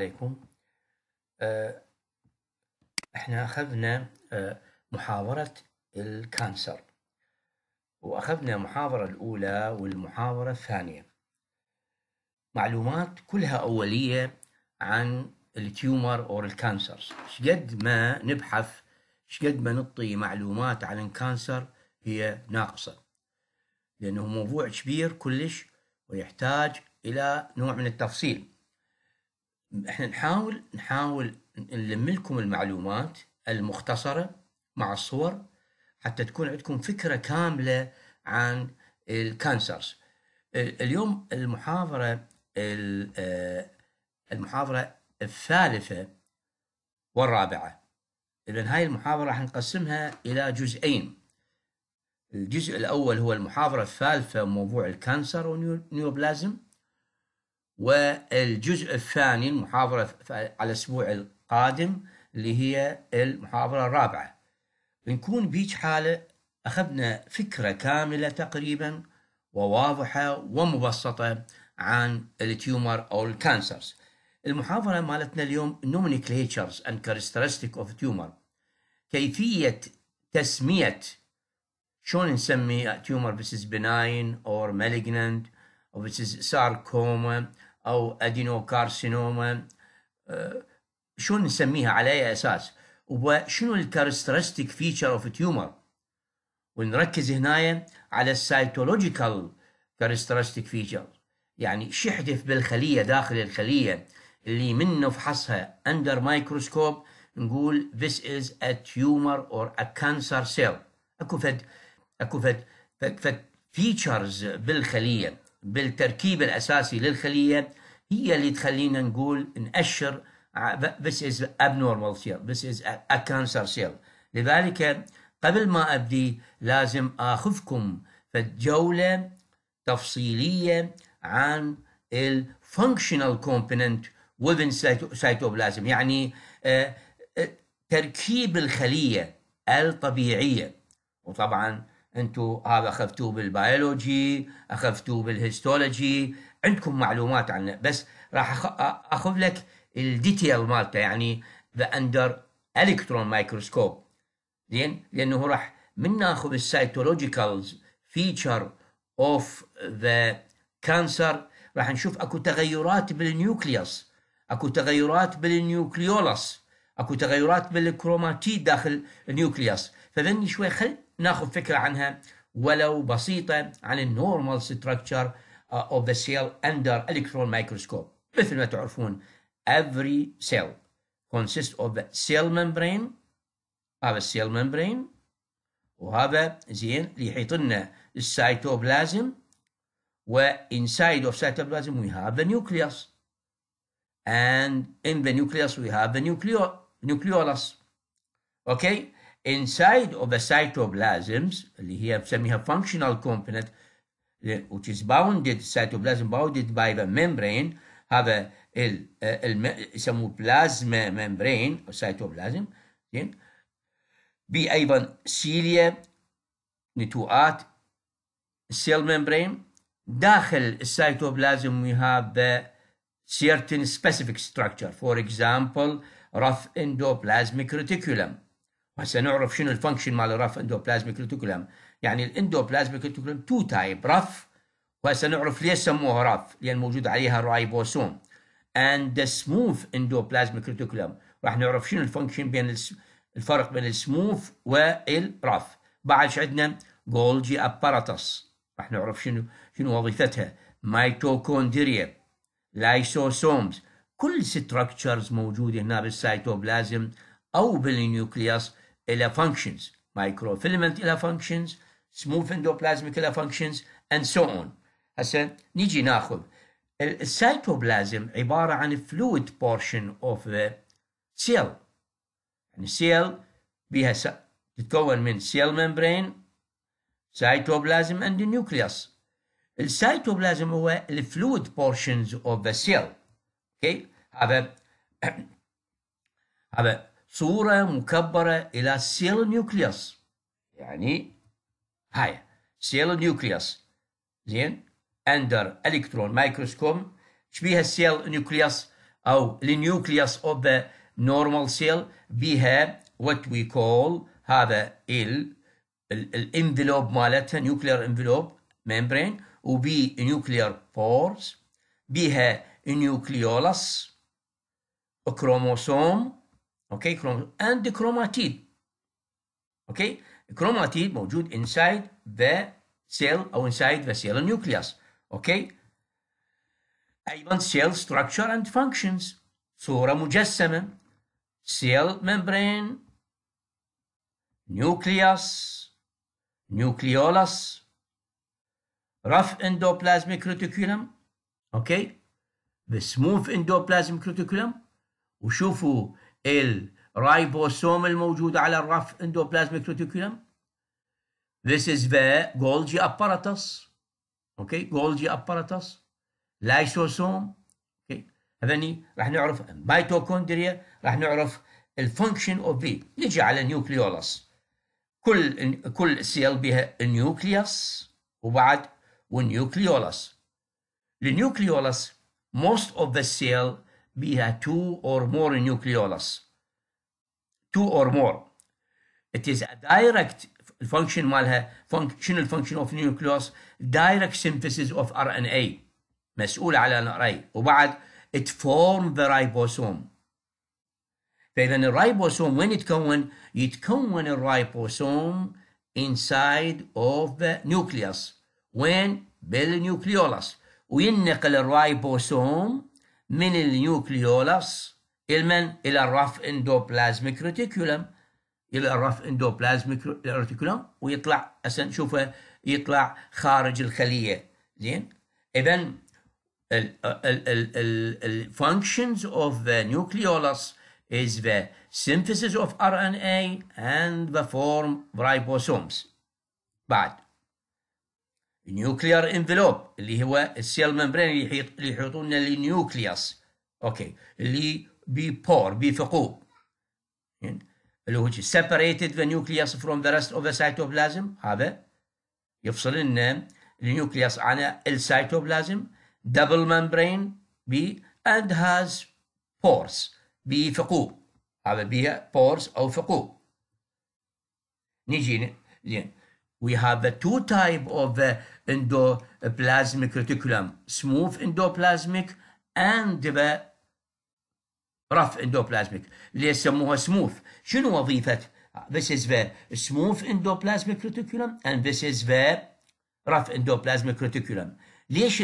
عليكم. آه، إحنا أخذنا آه، محاضرة ال cancer وأخذنا المحاضرة الأولى والمحاضرة الثانية. معلومات كلها أولية عن ال tumor أو ال cancer. شقد ما نبحث شقد ما نعطي معلومات عن ال cancer هي ناقصة لأنه موضوع كبير كلش ويحتاج إلى نوع من التفصيل. إحنا نحاول نحاول نلم لكم المعلومات المختصرة مع الصور حتى تكون عندكم فكرة كاملة عن الكانسرز اليوم المحاضرة المحاضرة الثالثة والرابعة. اذا هاي المحاضرة راح نقسمها إلى جزئين. الجزء الأول هو المحاضرة الثالثة موضوع ال cancer و neoplasm والجزء الثاني المحاضرة على الأسبوع القادم اللي هي المحاضرة الرابعة. بنكون بهيج حالة أخذنا فكرة كاملة تقريبا وواضحة ومبسطة عن ال tumor أو ال cancers المحاضرة مالتنا اليوم nomenclatures and characteristic of tumor. كيفية تسمية شلون نسمي tumor benign or malignant or this is sarcoma أو adenocarcinoma آه، شو نسميها على أي أساس؟ وشنو ال characteristic feature of tumor؟ ونركز هنا على ال cytological characteristic feature. يعني شو بالخلية داخل الخلية؟ اللي من نفحصها under microscope نقول this is a tumor or a cancer cell. أكو فد أكو فد فد features بالخلية. بالتركيب الأساسي للخلية هي اللي تخلينا نقول نأشر this is abnormal cell this is a cancer cell. لذلك قبل ما أبدي لازم آخذكم في جولة تفصيلية عن ال functional component within cytoplasm يعني آه، آه، تركيب الخلية الطبيعية. وطبعا أنتم هذا أخذتوه بالبيولوجي أخذتوه بال histology. عندكم معلومات عنه بس راح أخذ لك ال detail مالته يعني the under electron microscope زين؟ لأنه راح من ناخذ ال cytological feature of the cancer راح نشوف أكو تغيرات بال nucleus أكو تغيرات بال nucleolus أكو تغيرات بالكروماتيد داخل ال nucleus فذني شوي خل ناخذ فكره عنها ولو بسيطه عن ال normal structure uh, of the cell under electron microscope مثل ما تعرفون every cell consists of the cell membrane هذا السيل membrane وهذا زين اللي يحيط لنا السيتوبلازم و inside of cytoplasm we have the nucleus and in the nucleus we have the nucleo nucleolus okay inside of the cytoplasms اللي هي بسميها functional component which is bounded cytoplasm bounded by the membrane هذا ال يسموه بلازما ممبرين او سيتوبلازم زين بي ايضا سيليا نتوءات السيل ممبرين داخل السيتوبلازم we have the certain specific structure for example rough endoplasmic reticulum وهسه نعرف شنو الفانكشن مال rough endoplasmic reticulum. يعني الاندوبلازميك ريتيكولم تو تايب رف وهسه نعرف ليش سموها rough لأن موجود عليها ribosome and smooth endoplasmic reticulum راح نعرف شنو ال function بين الفرق بين ال smooth وال rough بعد عندنا؟ Golgi apparatus راح نعرف شنو شنو وظيفتها؟ mitochondria lysosomes كل structures موجودة هنا بالسيتوبلازم أو بال nucleus إلى functions microfilament إلى functions smooth endoplasmic functions and so on هسه نيجي ناخذ السيتوبلازم عبارة عن fluid portion of the cell يعني cell بها س... تتكون من cell membrane cytoplasm and nucleus السيتوبلازم هو ال fluid portions of the cell okay هذا هذا صورة مكبرة إلى cell nucleus يعني هاي cell nucleus. زين؟ under electron microscope. شبيها ال cell nucleus أو ال nucleus of the normal cell بها what we call هذا ال ال envelope مالتها nuclear envelope membrane وبي nuclear pores بها nucleolus chromosome أوكي اند كروماتيد أوكي كروماتيد موجود inside the cell أو inside the cell nucleus أوكي أيضا cell structure and functions صوره مجسمه cell membrane nucleus nucleolus rough endoplasmic reticulum أوكي the smooth endoplasmic reticulum وشوفوا الرايبوسوم الموجود على ال rough endoplasmic reticulum. This is the Golgi apparatus. okay Golgi apparatus. lysosome okay هذني راح نعرف ميتوكوندريا راح نعرف ال function of في نجي على ال nucleolus كل كل cell بها nucleus وبعد وال nucleolus ال nucleolus most of the cell بها two or more nucleolus two or more it is a direct function مالها شنو ال function of nucleus direct synthesis of RNA مسؤول على الRNA وبعد it form the ribosome فإذا الرايبوسوم وين يتكون؟ يتكون ال ribosome inside of the nucleus وين؟ بال nucleolus وينقل الرايبوسوم من ال nucleolus إلى من؟ إلى ال rough endoplasmic reticulum إلى ال rough endoplasmic reticulum ويطلع أسن نشوفه يطلع خارج الخلية زين؟ إذا ال functions of the nucleolus is the synthesis of RNA and the form ribosomes بعد nuclear envelope اللي هو ال cell membrane اللي يحيط اللي يحيطون ال nucleus okay اللي ب pore بثقوب اللي هو separated the nucleus from the rest of the cytoplasm. هذا يفصل لنا ال nucleus عن السيتوبلازم double membrane B and has pores. بثقوب هذا بها pores أو ثقوب. زين we have the two type of the endoplasmic reticulum smooth endoplasmic and the rough endoplasmic اللي يسموها smooth شنو وظيفة this is the smooth endoplasmic reticulum and this is the rough endoplasmic reticulum ليش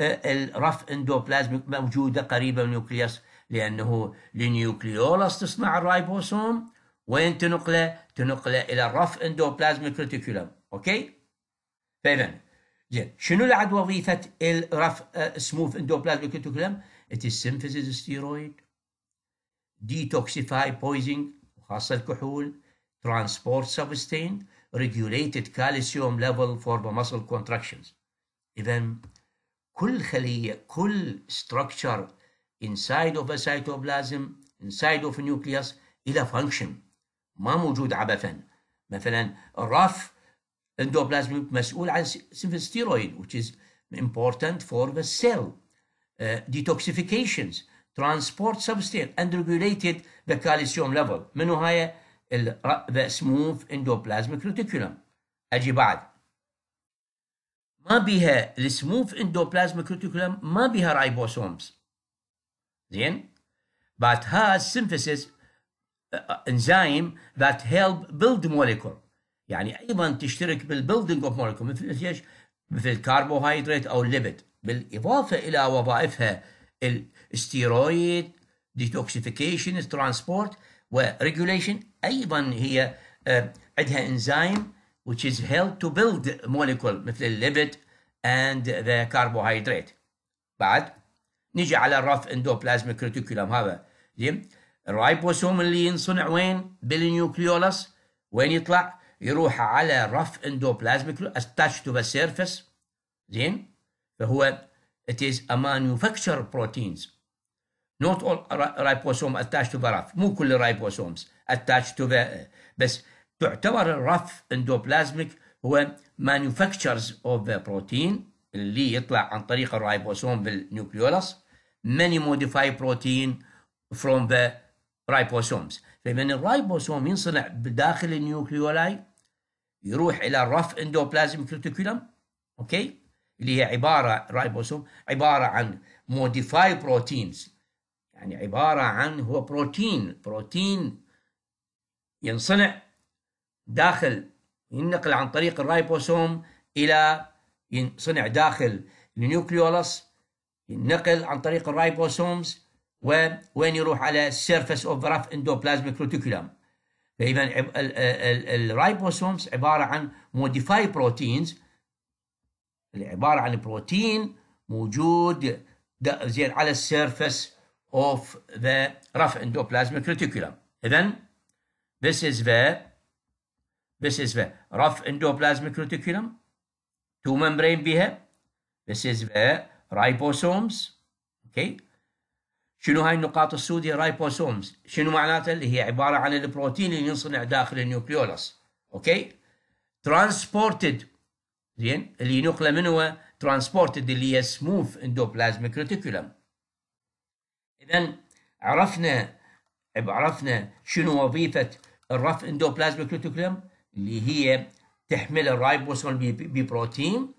ال rough endoplasmic موجوده قريبه من ال nucleus لأنه ال nucleolus تصنع الرايبوسوم وين تنقله؟ تنقله إلى ال rough endoplasmic reticulum okay؟ فاذا زين شنو العد وظيفه ال rough smooth endoplasmic reticulum؟ it is synthesis steroid detoxify poison خاصه الكحول transport substance regulated calcium level for the muscle contractions اذا كل خليه كل structure inside of a cytoplasm inside of a nucleus إلى function ما موجود عبثا مثلا الرف endoplasmic مسؤول عن steroid which is important for the cell uh, detoxifications transport substance and regulated the calcium level منو هاي the smooth endoplasmic reticulum أجي بعد ما بها ال smooth endoplasmic reticulum ما بها ribosomes زين but has synthesis enzyme that help build molecule يعني أيضا تشترك بال building of molecule مثل إيش؟ مثل الكربوهيدرات أو ال lipid بالإضافة إلى وظائفها الاستيرويد detoxification transport و regulation أيضا هي عندها انزيم which is help to build molecule مثل ال lipid and the carbohydrate. بعد نيجي على ال rough endoplasmic reticulum هذا زين الرايبوسوم اللي ينصنع وين؟ بال nucleolus. وين يطلع؟ يروح على rough endoplasmic attached to the surface زين فهو it is a manufactured proteins not all ribosome attached to the rough مو كل ribosomes attached to the بس تعتبر ال rough endoplasmic هو manufactures of the protein اللي يطلع عن طريق ال ribosome بال nucleolus many modified protein from the ribosomes فإذا الرايبوسوم ينصنع بداخل ال nucleoli يروح إلى ال rough endoplasmic reticulum okay؟ اللي هي عبارة رايبوسوم عبارة عن modified proteins. يعني عبارة عن هو بروتين بروتين ينصنع داخل ينقل عن طريق الرايبوسوم إلى ينصنع داخل ال nucleolus ينقل عن طريق ال ribosomes وين يروح على ال surface of rough endoplasmic reticulum فاذا ال ribosomes عبارة عن modified proteins اللي عبارة عن بروتين موجود زين على ال surface of the rough endoplasmic reticulum اذا this is the this is the rough endoplasmic reticulum. Two membrane بها this is the ribosomes. okay شنو هاي النقاط السوداء ribosomes شنو معناتها؟ اللي هي عبارة عن البروتين اللي ينصنع داخل ال nucleolus. okay؟ transported زين؟ اللي ينقله من هو؟ transported اللي هي smooth endoplasmic reticulum اذا عرفنا عرفنا شنو وظيفة ال rough endoplasmic reticulum اللي هي تحمل الرايبوسوم ببروتين.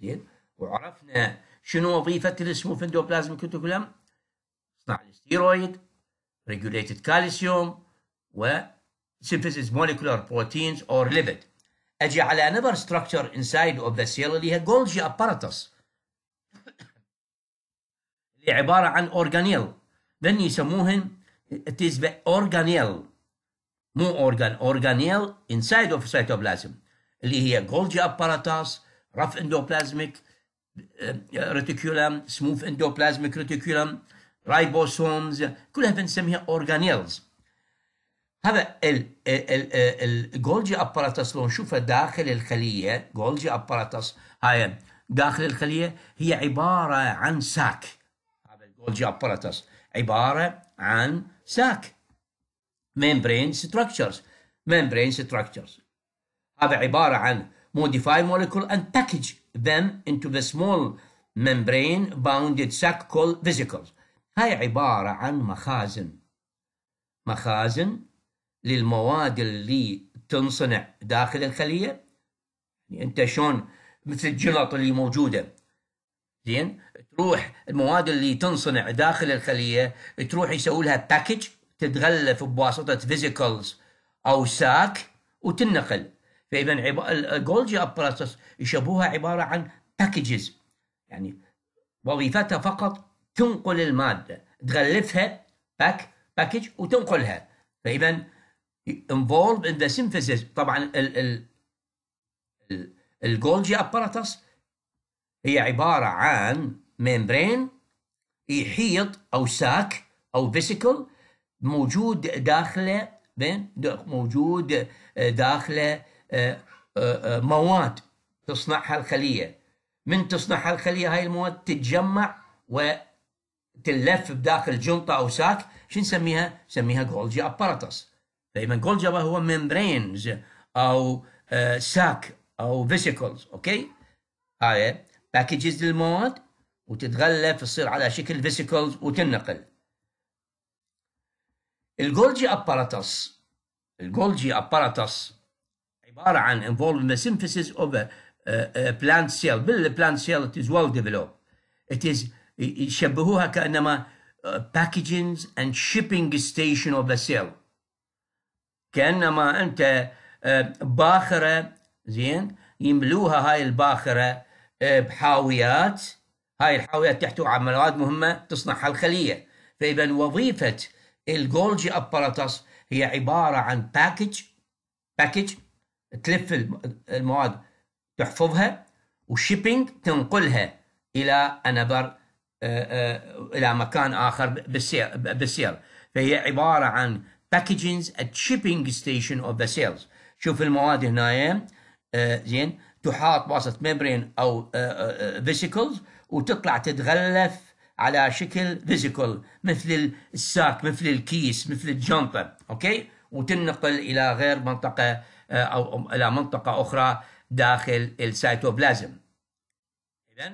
زين؟ وعرفنا شنو وظيفة ال smooth endoplasmic reticulum تصنع ال steroid regulated calcium و synthesis molecular proteins or lipid أجي على another structure inside of the cell اللي هي Golgi apparatus اللي عبارة عن organelle then يسموهن it is the organelle مو organ organelle inside of cytoplasm اللي هي Golgi apparatus rough endoplasmic reticulum smooth endoplasmic reticulum ribosomes كلها بنسميها organelles هذا ال Golgi apparatus لو نشوفه داخل الخلية Golgi apparatus هاي داخل الخلية هي عبارة عن sac. هذا ال Golgi apparatus عبارة عن sac. Membrane structures membrane structures. هذا عبارة عن modify molecule and package them into the small membrane bounded sac called vesicles. هاي عبارة عن مخازن. مخازن للمواد اللي تنصنع داخل الخلية. يعني أنت شلون مثل الجلط اللي موجودة. زين؟ تروح المواد اللي تنصنع داخل الخلية تروح يسوي لها package تتغلف بواسطة vesicles أو sac وتنقل. فإذا ال Golgi apparatus يشبهها عبارة عن packages يعني وظيفتها فقط تنقل المادة. تغلفها pack package وتنقلها. فإذا involved in the synthesis طبعا ال ال ال ال Golgi apparatus هي عبارة عن membrane يحيط أو sac أو vesicle موجود داخله بين موجود داخله مواد تصنعها الخلية. من تصنعها الخلية هاي المواد؟ تتجمع و تلف بداخل جنطه أو sac شو نسميها؟ نسميها Golgi apparatus فإذا جولجي هو membranes أو آه sac أو vesicles okay؟ هاي packages للمواد وتتغلف تصير على شكل vesicles وتنقل. ال Golgi apparatus ال Golgi apparatus عبارة عن involved in the synthesis of a, a, a plant cell. بال plant cell it is well developed. It is يشبهوها كأنما packaging and shipping station of cell كأنما أنت باخرة زين يملوها هاي الباخرة بحاويات. هاي الحاويات تحتوي على مواد مهمة تصنعها الخلية. فإذا وظيفة ال Golgi apparatus هي عبارة عن package package تلف المواد تحفظها و shipping تنقلها إلى another إلى مكان آخر بال cell بال cell. فهي عبارة عن packaging shipping station of the cells شوف المواد هنا زين. تحاط بواسطة membrane أو vesicles وتطلع تتغلف على شكل vesicle مثل ال sac مثل الكيس مثل الجنطه okay؟ وتنقل إلى غير منطقة أو إلى منطقة أخرى داخل السيتوبلازم. اذا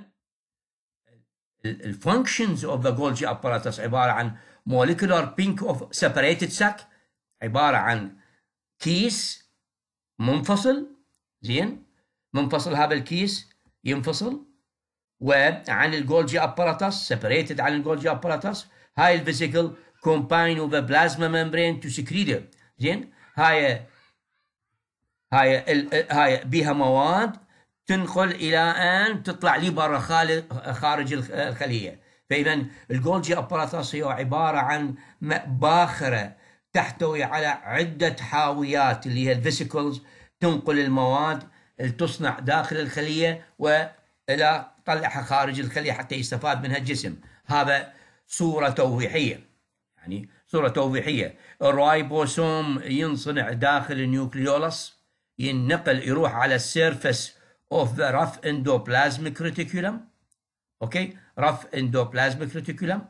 ال functions of the Golgi apparatus عبارة عن molecular pinch off separated sac عبارة عن كيس منفصل زين؟ منفصل هذا الكيس ينفصل وعن ال Golgi apparatus separated عن ال Golgi apparatus هاي ال vesicle combine with plasma membrane to secrete زين؟ هاي هاي هاي بيها مواد تنقل إلى أن تطلع لي برا خارج الخلية. فاذا ال Golgi apparatus هي عبارة عن باخرة تحتوي على عدة حاويات اللي هي ال vesicles تنقل المواد اللي تصنع داخل الخلية وإلى تطلعها خارج الخلية حتى يستفاد منها الجسم. هذا صورة توضيحية. يعني صورة توضيحية. الرايبوسوم ينصنع داخل ال nucleolus ينقل يروح على ال surface of the rough endoplasmic reticulum okay rough endoplasmic reticulum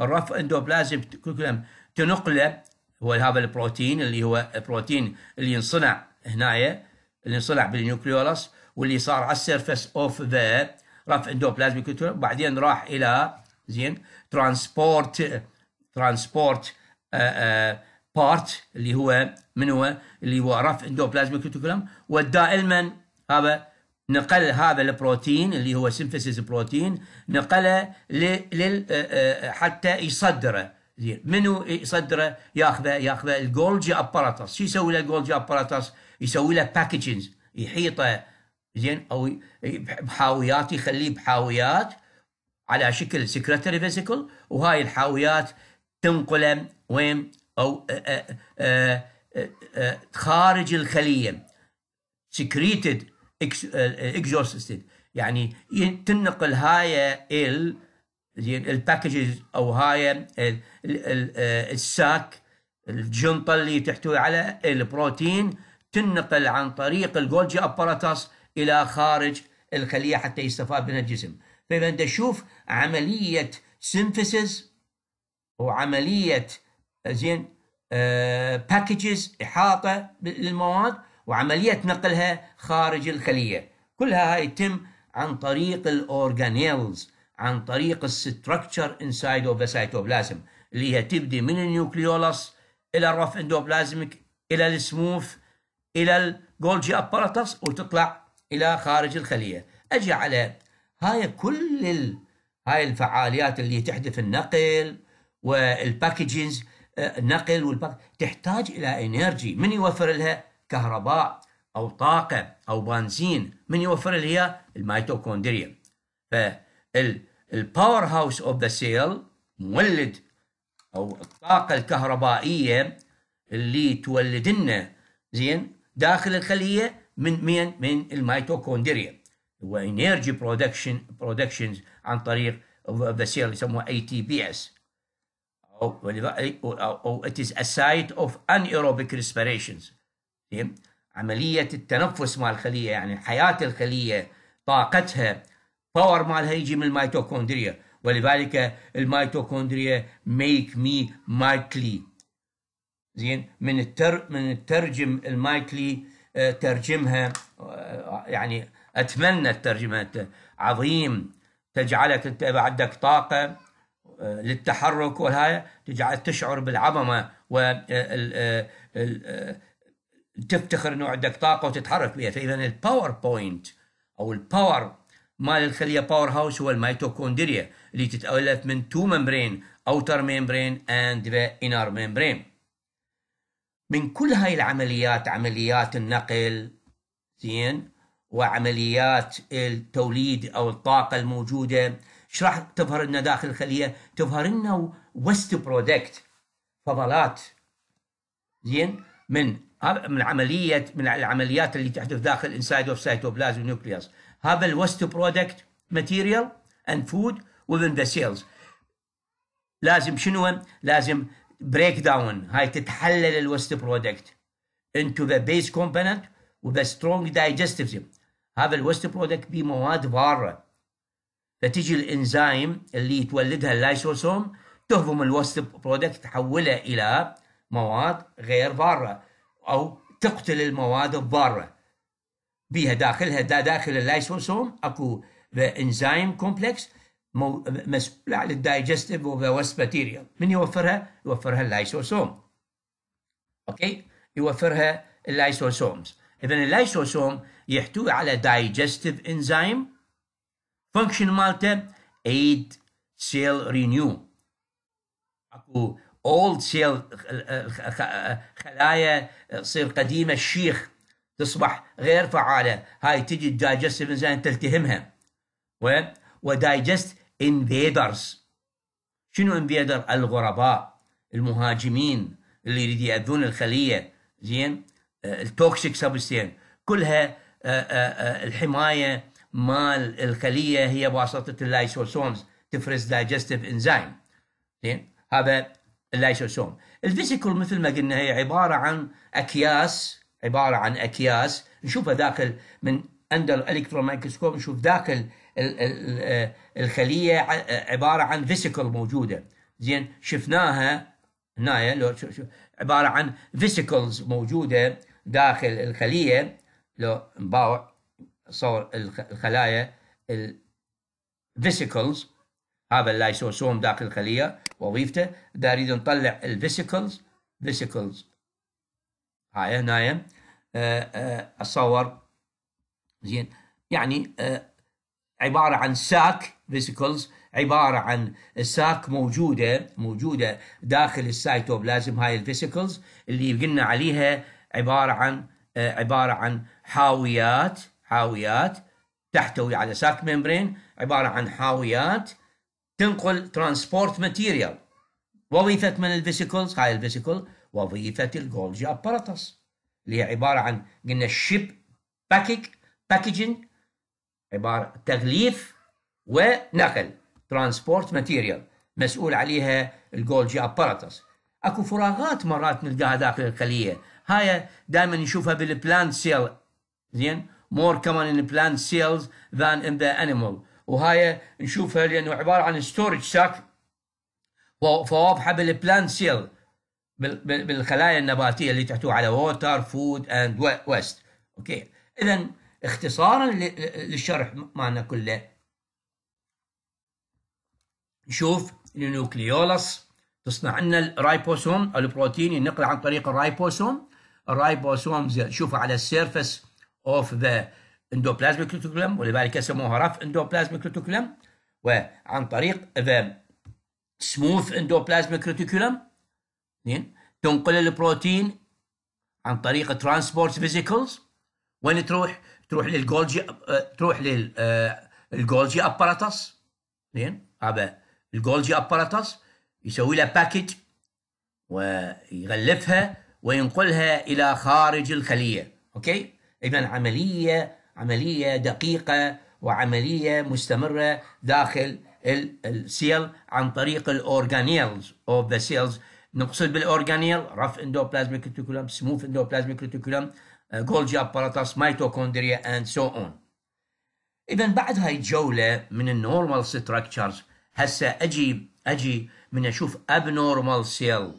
ال rough endoplasmic reticulum تنقله هو هذا البروتين اللي هو البروتين اللي ينصنع هنايا اللي ينصنع بال nucleolus واللي صار على ال surface of the rough endoplasmic reticulum بعدين راح إلى زين transport transport part اللي هو من هو؟ اللي هو rough endoplasmic reticulum والدائما هذا نقل هذا البروتين اللي هو synthesis protein نقله لل حتى يصدره. زين. منو يصدره؟ ياخذه ياخذه ال Golgi apparatus شو يسوي له ال Golgi apparatus يسوي له packaging يحيطه. زين. أو بحاويات يخليه بحاويات على شكل secretory vesicle وهاي الحاويات تنقله وين؟ أو خارج الخلية. secreted exhausted يعني تنقل هاي ال زين ال packages أو هاي ال sac الجنطة اللي تحتوي على البروتين تنقل عن طريق ال Golgi apparatus إلى خارج الخلية حتى يستفاد منها الجسم. فإذا أنت تشوف عملية synthesis وعملية زين packages إحاطة للمواد وعمليه نقلها خارج الخليه كلها هاي تتم عن طريق ال organelles عن طريق ال structure inside of the cytoplasm اللي هي تبدي من ال nucleolus إلى ال rough endoplasmic إلى السموث إلى ال Golgi apparatus وتطلع إلى خارج الخليه أجي على هاي كل ال... هاي الفعاليات اللي تحدث النقل وال packaging النقل وال pack تحتاج إلى energy من يوفر لها؟ كهرباء أو طاقة أو بنزين من يوفر لها الميتوكوندريا. فال power house of the cell مولد أو الطاقة الكهربائية اللي تولد لنا زين داخل الخلية من مين؟ من الميتوكوندريا. هو energy production productions عن طريق the cell يسموها ATPs أو أو it is a site of an aerobic respirations. عملية التنفس مال الخلية يعني حياة الخلية طاقتها power مالها يجي من الميتوكوندريا. ولذلك ال mitochondria make مي مايكلي زين؟ من التر من الترجم المايكلي ترجمها يعني أتمنى الترجمه عظيم. تجعلك أنت عندك طاقة للتحرك وهاي تجعل تشعر بالعظمة و تفتخر إنه عندك طاقة وتتحرك بها فإذا ال power point أو ال power مال الخلية power house هو الميتوكوندريا اللي تتألف من two membrane outer membrane and the inner membrane من كل هاي العمليات عمليات النقل زين؟ وعمليات التوليد أو الطاقة الموجودة إيش راح تظهر لنا داخل الخلية؟ تظهر لنا waste product فضلات. زين؟ من من عمليه من العمليات اللي تحدث داخل inside of cytoplasm nucleus هذا ال waste product material and food within the cells. لازم شنو؟ لازم break down هاي تتحلل ال waste product the waste component with a strong digestive هذا ال waste product بمواد ضاره فتجي الانزيم اللي تولدها اللايسوسوم تهضم ال waste product تحولها إلى مواد غير ضاره أو تقتل المواد الضارة. بها داخلها دا داخل اللايسوسوم أكو the enzyme complex مو... مسؤولة عن ال digestive waste material من يوفرها؟ يوفرها ال lysosome. okay؟ يوفرها ال lysosomes. اذا اللايسوسوم يحتوي على digestive enzyme function مالته aid cell renew أكو old cell خلايا تصير قديمة تشيخ تصبح غير فعالة. هاي تجي ال digestive enzyme تلتهمها. و و digest invaders شنو invader الغرباء المهاجمين اللي يريد يأذون الخلية. زين؟ ال toxic substance كلها آه، آه، آه، الحماية مال الخلية هي بواسطة ال lysosomes تفرز digestive enzyme. زين؟ هذا اللايسوسوم ال vesicle مثل ما قلنا هي عبارة عن أكياس عبارة عن أكياس. نشوفها داخل من under electron microscope نشوف داخل الخلية عبارة عن vesicle موجودة. زين شفناها هنا لو عبارة عن vesicles موجودة داخل الخلية. لو نباوع صور الخلايا ال vesicles هذا اللايسوسوم داخل الخلية؟ وظيفته. دا اريد نطلع ال vesicles vesicles. هاي هنايا أتصور. زين. يعني آه، عبارة عن sac vesicles. عبارة عن sac موجودة موجودة داخل السيتوبلازم هاي ال vesicles اللي قلنا عليها عبارة عن آه، عبارة عن حاويات حاويات تحتوي على sac membrane عبارة عن حاويات تنقل transport material وظيفة من ال vesicles؟ هاي ال vesicle. وظيفة ال Golgi apparatus اللي هي عبارة عن قلنا ال ship package packaging عبارة تغليف ونقل. transport material مسؤول عليها ال Golgi apparatus أكو فراغات مرات نلقاها داخل الخلية. هاي دائما نشوفها بال plant cell زين؟ More common in plant cells than in the animal. وهاي نشوفها لأنه عبارة عن storage sac فواضحة بال plant cell بالخلايا النباتية اللي تحتوي على water food and waste okay اذا اختصارا للشرح مالنا كله. نشوف ال nucleolus. تصنع لنا الرايبوسوم البروتين ينقل عن طريق الرايبوسوم الرايبوسوم شوفوا على ال surface of the endoplasmic reticulum ولذلك يسموها rough endoplasmic reticulum وعن طريق the smooth endoplasmic reticulum تنقل البروتين عن طريق transport vesicles وين تروح؟ تروح للجولجي تروح لل Golgi apparatus زين هذا ال Golgi apparatus يسوي لها package ويغلفها وينقلها إلى خارج الخلية okay اذا عملية عملية دقيقة وعملية مستمرة داخل ال cell عن طريق ال organelles of the cells نقصد بال organelle rough endoplasmic reticulum smooth endoplasmic reticulum Golgi apparatus mitochondria and so on اذا بعد هاي الجولة من ال normal structures هسه أجي أجي من أشوف abnormal cell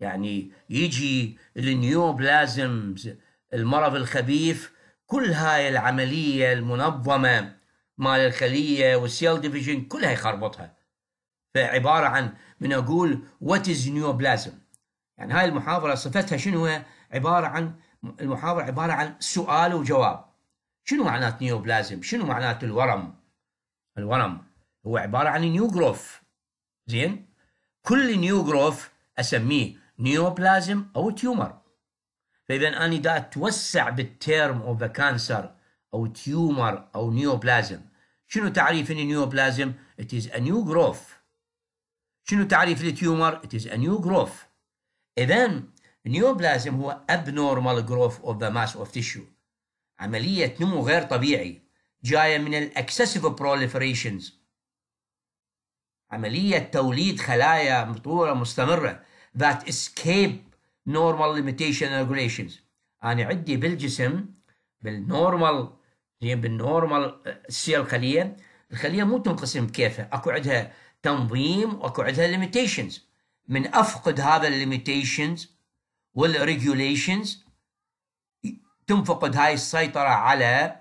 يعني يجي ال neoplasms المرض الخبيث كل هاي العملية المنظمة مال الخلية وال cell division كلها يخربطها فعبارة عن من أقول what is neoplasm يعني هاي المحاضرة صفتها شنو عبارة عن المحاضرة عبارة عن سؤال وجواب. شنو معنات neoplasm شنو معنات الورم؟ الورم هو عبارة عن new growth زين؟ كل new growth أسميه neoplasm أو tumor فإذا أنا دا أتوسع بال term of cancer أو tumor أو neoplasm. شنو تعريف ال neoplasm it is a new growth. شنو تعريف ال tumor it is a new growth. اذا ال neoplasm هو abnormal growth of the mass of tissue. عملية نمو غير طبيعي جاية من ال excessive proliferations. عملية توليد خلايا بصورة مستمرة. That escape normal limitation regulations. أنا عندي بالجسم بال normal زين بال normal cell خلية الخلية. مو تنقسم كيفها. أكو عندها تنظيم وأكو عندها limitations من أفقد هذا ال limitations وال regulations تنفقد هاي السيطرة على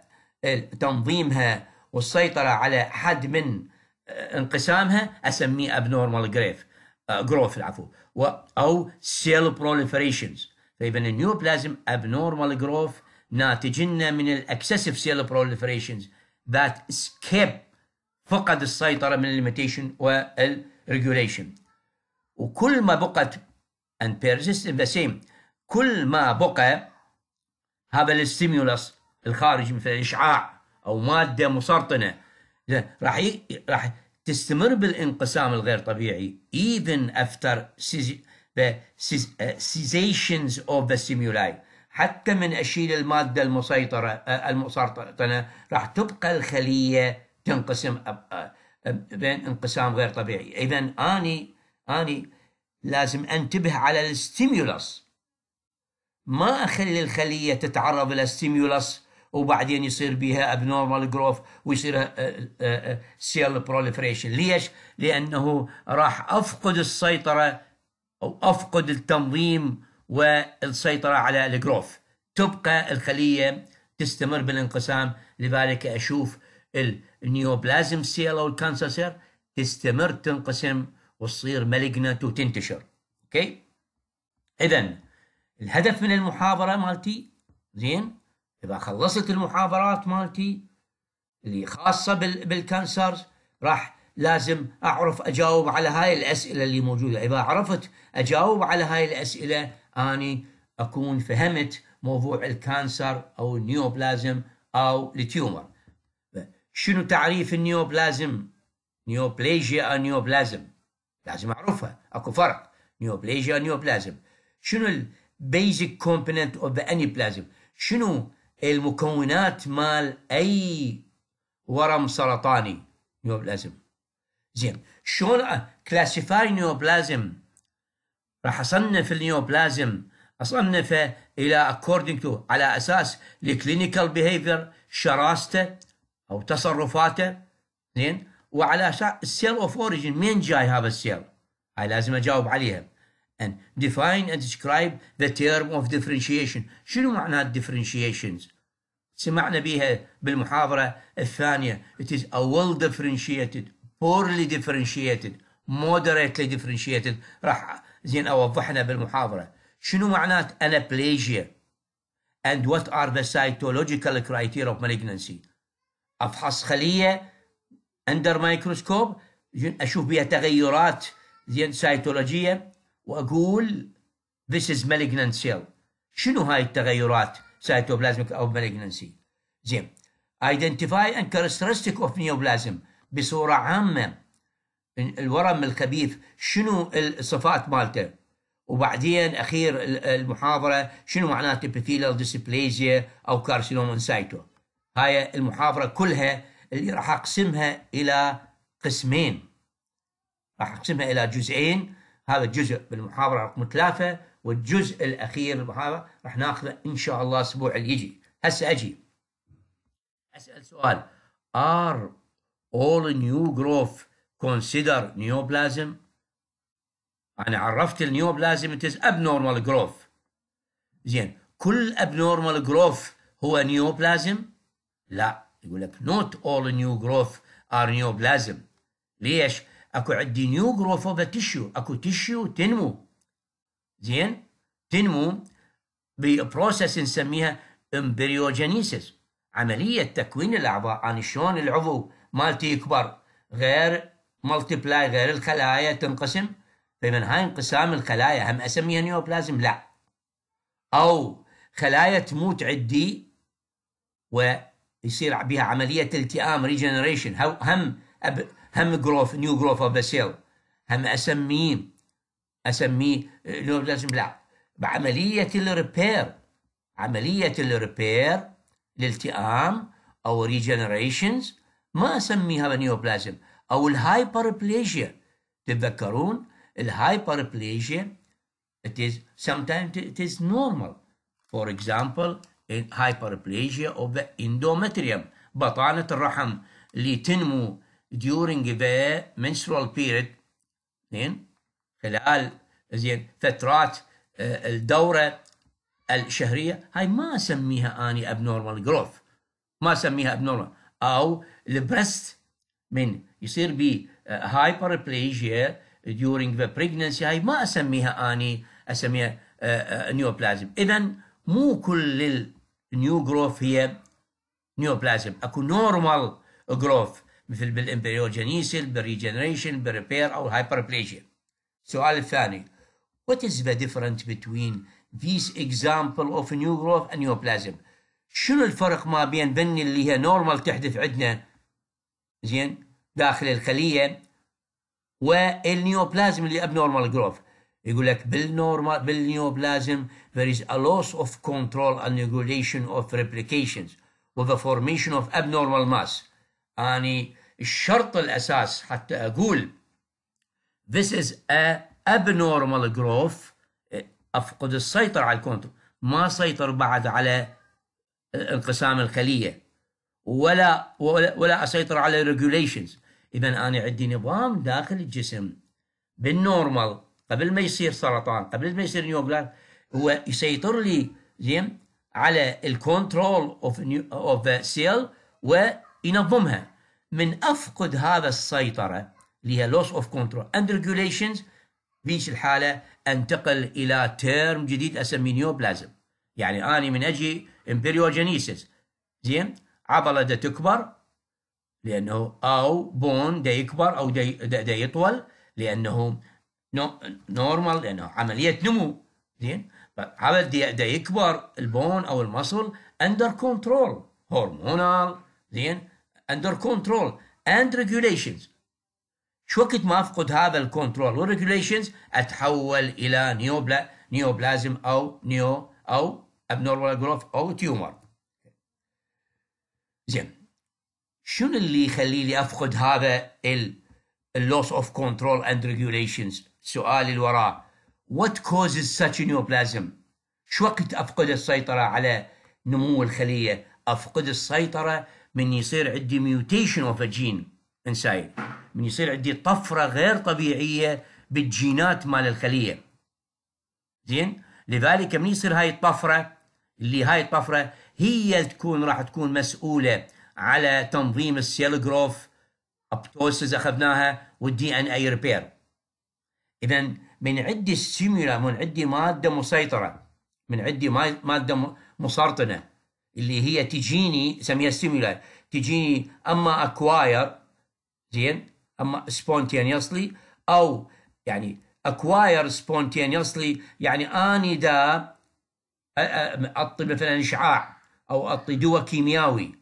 تنظيمها والسيطرة على حد من انقسامها اسميه abnormal growth growth العفو. أو cell proliferations فاذا ال neoplasm abnormal growth ناتج من ال excessive cell proliferations that escape فقد السيطرة من ال limitation وال regulation وكل ما بقت and persist in the same. كل ما بقى هذا ال stimulus الخارجي مثل الإشعاع أو مادة مسرطنة. راح. راح تستمر بالانقسام الغير طبيعي even after the cessations of the stimuli. حتى من أشيل المادة المسيطرة المسرطنة راح تبقى الخلية تنقسم بيها انقسام غير طبيعي. اذا أني أني لازم أنتبه على ال stimulus. ما أخلي الخلية تتعرض إلى stimulus وبعدين يصير بها abnormal growth ويصير cell proliferation ليش؟ لأنه راح أفقد السيطرة أو أفقد التنظيم والسيطرة على ال growth تبقى الخلية تستمر بالانقسام. لذلك أشوف ال neoplasm cell أو ال cancer cell تستمر تنقسم وتصير malignant وتنتشر. okay؟ اذا الهدف من المحاضرة مالتي زين؟ إذا خلصت المحاضرات مالتي اللي خاصة بال cancer راح لازم أعرف أجاوب على هاي الأسئلة اللي موجودة. إذا عرفت أجاوب على هاي الأسئلة أني أكون فهمت موضوع ال cancer أو ال neoplasm أو ال tumor. شنو تعريف ال neoplasm؟ neoplasia أو neoplasm. لازم أعرفها. أكو فرق. neoplasia neoplasm. شنو ال basic component of the neoplasm شنو المكونات مال أي ورم سرطاني neoplasm. زين شلون classify neoplasm؟ راح أصنف ال neoplasm. أصنفه إلى according to على أساس ال clinical behavior شراسته أو تصرفاته. زين وعلى أساس ال cell of origin مين جاي هذا ال cell هاي لازم أجاوب عليها. And define and describe the term of differentiation شنو معنى differentiations سمعنا بها بالمحاضرة الثانية it is a well differentiated poorly differentiated moderately differentiated راح زين اوضحنا بالمحاضرة شنو معنات anaplegia and what are the cytological criteria of malignancy افحص خلية under microscope أشوف بها تغيرات زين سيتولوجية وأقول this is malignant cell شنو هاي التغيرات سيتوبلازميك أو malignancy زين identify and characteristic of neoplasm بصورة عامة. الورم الخبيث شنو الصفات مالته؟ وبعدين أخير المحاضرة شنو معناته epithelial dysplasia أو carcinoma in situ هاي المحاضرة كلها اللي راح أقسمها إلى قسمين. راح أقسمها إلى جزئين. هذا الجزء بالمحاضرة رقم ثلاثة والجزء الأخير المحاضره راح ناخذه إن شاء الله الأسبوع اللي يجي. هسه أجي. أسأل سؤال. Are all new growth consider neoplasm? أنا عرفت ال neoplasm it is abnormal growth. زين كل abnormal growth هو neoplasm لا. يقول لك not all new growth are neoplasm. ليش؟ اكو عندي new growth of tissue اكو tissue تنمو. زين؟ تنمو ب process نسميها embryogenesis عملية تكوين الأعضاء. أنا شلون العضو مالتي يكبر؟ غير multiply غير الخلايا تنقسم. فمن هاي انقسام الخلايا هم أسميها neoplasm لا. أو خلايا تموت عندي ويصير بها عملية التئام regeneration هم هم growth new growth of the cell هم أسميه أسميه لازم لا بعملية ال repair عملية ال repair الالتئام أو regenerations ما أسميها neoplasm أو ال hyperplasia. تتذكرون؟ ال hyperplasia it is sometimes it is normal. For example hyperplasia of the endometrium. بطانة الرحم اللي تنمو during the menstrual period. زين؟ خلال زين فترات الدورة الشهرية. هاي ما أسميها أني abnormal growth. ما أسميها abnormal. أو ال breast من. يصير بي hyperplasia during the pregnancy. هاي ما أسميها أني أسميها neoplasm اذا مو كل ال new growth هي neoplasm أكو normal growth مثل بال embryogenesis بال regeneration بال repair أو ال hyperplasia. السؤال الثاني. What is the difference between these example of new growth and neoplasm? شنو الفرق ما بين بني اللي هي normal تحدث عندنا؟ زين داخل الخلية وال neoplasm اللي abnormal growth يقول لك بال normal بال neoplasm there is a loss of control and regulation of replications with the formation of abnormal mass. اني الشرط الأساس حتى أقول this is a abnormal growth. أفقد السيطرة على ال control ما سيطر بعد على انقسام الخلية. ولا ولا, ولا أسيطر على regulations اذا أنا عندي نظام داخل الجسم. بال normal قبل ما يصير سرطان قبل ما يصير neoplasm هو يسيطر لي زين على ال control of of cell وينظمها. من أفقد هذا السيطرة اللي هي loss of control and regulations بهيش الحالة أنتقل إلى term جديد أسميه neoplasm يعني أني من أجي embryogenesis زين؟ عضلة دا تكبر لأنه أو bone دا يكبر أو دا, دا يطول لأنه normal لأنه عملية نمو. زين؟ هذا دا يكبر ال bone أو ال muscle under control hormonal زين؟ under control and regulations شو وقت ما أفقد هذا ال control وال regulations أتحول إلى neopla- neoplasm أو new أو abnormal growth أو tumor زين. شنو اللي يخليني أفقد هذا ال loss of control and regulations السؤال اللي وراه what causes such neoplasm? شو وقت أفقد السيطرة على نمو الخلية؟ أفقد السيطرة من يصير عندي mutation of gene inside من يصير عندي طفرة غير طبيعية بالجينات مال الخلية. زين؟ لذلك من يصير هاي الطفرة؟ اللي هاي الطفرة هي تكون راح تكون مسؤولة على تنظيم ال cell growth apoptosis أخذناها وال DNA repair اذا من عندي stimula من عندي مادة مسيطرة من عندي مادة مسرطنة اللي هي تجيني سميها stimula تجيني أما acquired زين؟ أما spontaneously أو يعني acquired spontaneously يعني أني دا أعطي مثلا إشعاع أو أعطي دواء كيميائي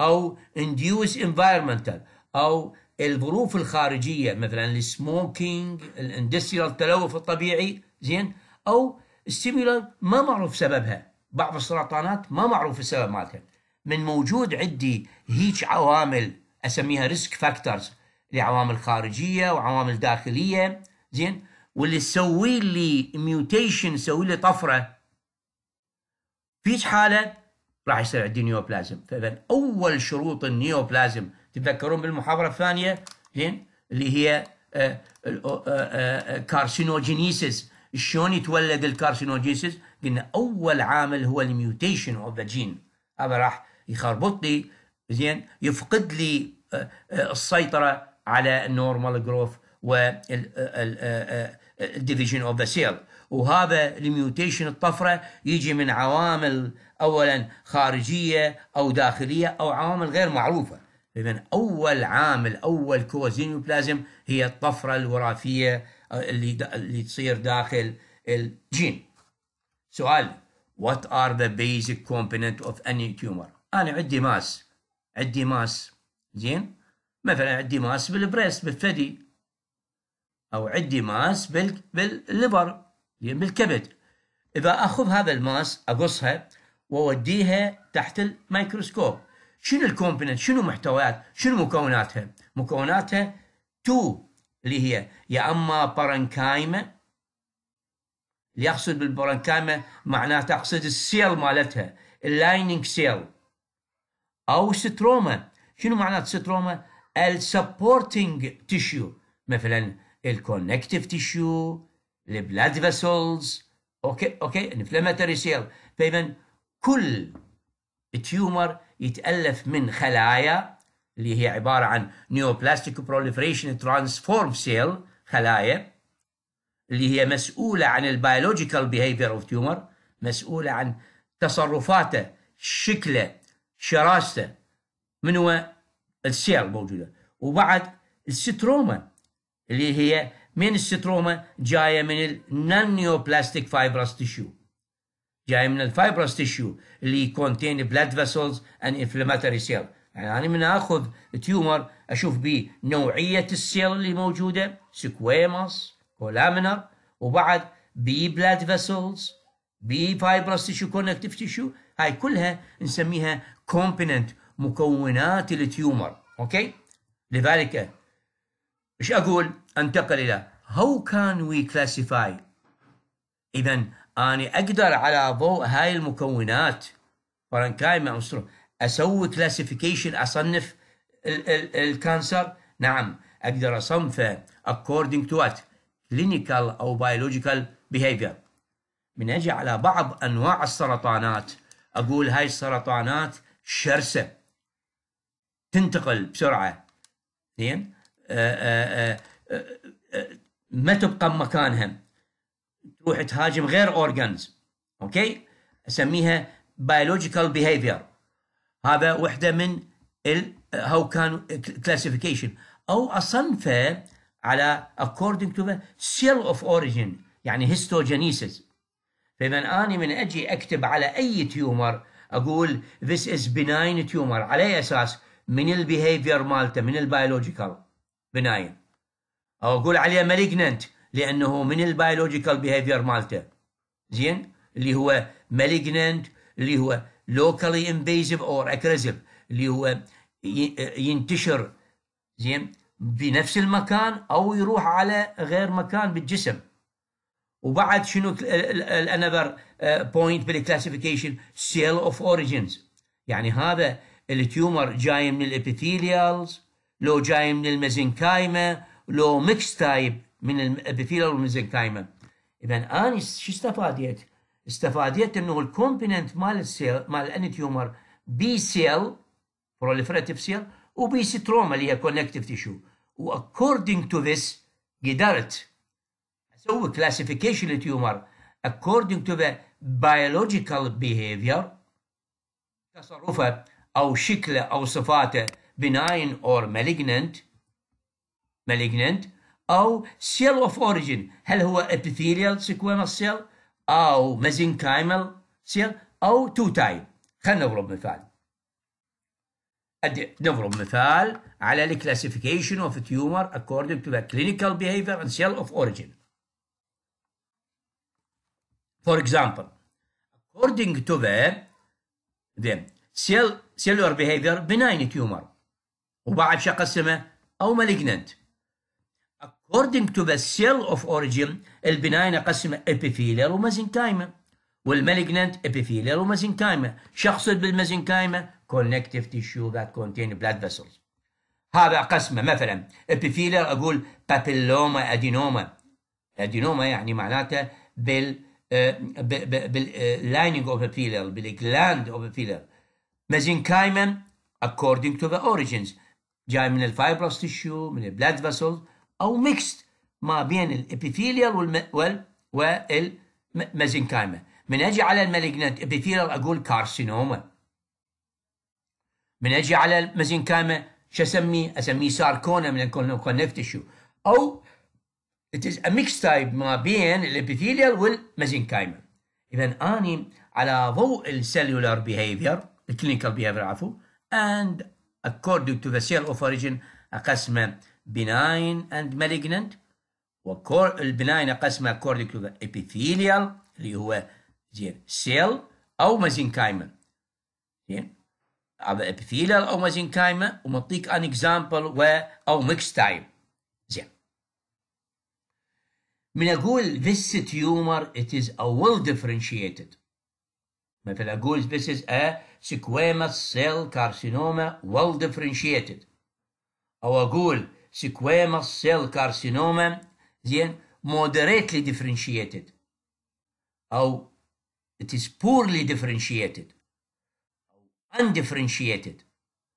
أو induce environmental أو الظروف الخارجية مثلا ال smoking ال industrial التلوث الطبيعي زين؟ أو stimulant ما معروف سببها. بعض السرطانات ما معروف السبب مالتها. من موجود عندي هيج عوامل أسميها risk factors لعوامل خارجية وعوامل داخلية زين؟ واللي تسوي لي mutation تسوي لي طفرة. فهيش حالة راح يصير عندي neoplasm فإذا أول شروط ال neoplasm تتذكرون بالمحاضرة الثانية؟ زين؟ اللي هي carcinogenesis شلون يتولد ال carcinogenesis قلنا أول عامل هو ال mutation of the gene هذا راح يخربط لي زين؟ يفقد لي السيطرة على ال normal growth وال division of the cell وهذا ال mutation الطفرة يجي من عوامل اولا خارجية أو داخلية أو عوامل غير معروفة. اذا أول عامل أول cause neoplasm هي الطفرة الوراثية اللي دا اللي تصير داخل الجين سؤال. What are the basic component of any tumor? أنا عندي mass. عندي mass. زين؟ مثلا عندي mass بال breast بالثدي. أو عندي mass بال بال liver. بالكبد. إذا أخذ هذا ال mass أقصها وأوديها تحت الميكروسكوب. شنو ال component؟ شنو محتويات؟ شنو مكوناتها؟ مكوناتها two اللي هي يا أما parenchyma اللي يقصد بال parenchyma معناته اقصد ال cell مالتها ال lining cell أو stroma. شنو معنات stroma؟ ال supporting tissue مثلا ال connective tissue ال blood vessels okay okay ال inflammatory cell فاذا كل tumor يتألف من خلايا اللي هي عبارة عن neoplastic proliferation transformed cell خلايا. اللي هي مسؤولة عن biological behavior of tumor مسؤولة عن تصرفاته شكله شراسته من هو؟ ال cell موجودة. وبعد ال stroma اللي هي من ال stroma؟ جاية من ال non-neoplastic fibrous tissue جاي من ال fibrous tissue اللي contain blood vessels and inflammatory cell يعني أنا من آخذ tumor أشوف بيه نوعية ال cell اللي موجودة squamous columnar وبعد بي blood vessels بي fibrous tissue connective tissue هاي كلها نسميها component مكونات ال tumor. Okay؟ لذلك إيش أقول؟ أنتقل إلى how can we classify اذا أنا أقدر على ضوء هاي المكونات. parenchyma أو أسوي classification أصنف ال- ال- ال cancer. نعم أقدر أصنفه according to what أو biological behavior. من أجي على بعض انواع السرطانات. أقول هاي السرطانات شرسة. تنتقل بسرعة. زين؟ آه، آه، آه، ما تبقى بمكانها. تروح تهاجم غير organs okay؟ أسميها biological behavior. هذا وحدة من ال how can classification أو أصنفه على according to the cell of origin يعني histogenesis. فإذا أنا من أجي أكتب على أي tumor أقول this is benign tumor على أي أساس؟ من ال behavior مالته من ال biological benign. أو أقول عليه malignant لأنه من ال biological behavior مالته. زين؟ اللي هو malignant اللي هو locally invasive or aggressive اللي هو ينتشر. زين؟ بنفس المكان أو يروح على غير مكان بالجسم. وبعد شنو ال another point بال classification cell of origins يعني هذا التيومر جاي من الابيثيليالز لو جاي من الميزنكايما لو ميكس تايب من الابيثيليال والميزنكايما اذا أنا شو استفاديت؟ استفاديت إنه الكومبوننت مال السيل مال الاني تيومر بي سيل proliferative سيل وبي ستروما اللي هي كونكتيف تيشو واكوردنج تو ذس قدرت أسوي كلاسيفيكيشن للتيومر according to the biological behavior تصرفه أو شكله أو صفاته benign or malignant malignant أو cell of origin هل هو epithelial squamous cell أو mesenchymal cell أو two type خلينا نضرب مثال نضرب مثال على الكلاسيفيكيشن اوف tumor according to the clinical behavior and cell of origin For example, according to the the cell cellular behavior benign tumor وبعد شو قسمه أو malignant according to the cell of origin البناين قسمه epithelial وميزنكايما والمالجنانت epithelial وميزنكايما شخص بالميزنكايما connective tissue that contain blood vessels. هذا قسمه مثلا epithelial أقول papilloma adenoma. Adenoma يعني معناته بال بال lining of epithelial بال gland of epithelial. mesenchyma according to the origins. جاي من ال fibrous tissue من ال blood vessel أو mixed ما بين ال epithelial. وال وال mesenchyma من أجي على ال malignant epithelial أقول carcinoma من أجي على ال mesenchyma شو أسميه؟ اسميه ساركونا من ال connective tissue أو it is a mixed type ما بين ال epithelial وال mesenchyma اذا آني على ضوء ال cellular behavior ال clinical behavior عفوا and according to the cell of origin اقسمه benign and malignant. وال benign اقسمه according to the epithelial اللي هو زين cell أو mesenchyma زين؟ هذا epithelial أو mesenchyma ومعطيك an example و أو mixed type زين من أقول this tumor it is a well differentiated مثلا أقول this is a squamous cell carcinoma well differentiated أو أقول squamous cell carcinoma زين moderately differentiated أو it is poorly differentiated undifferentiated.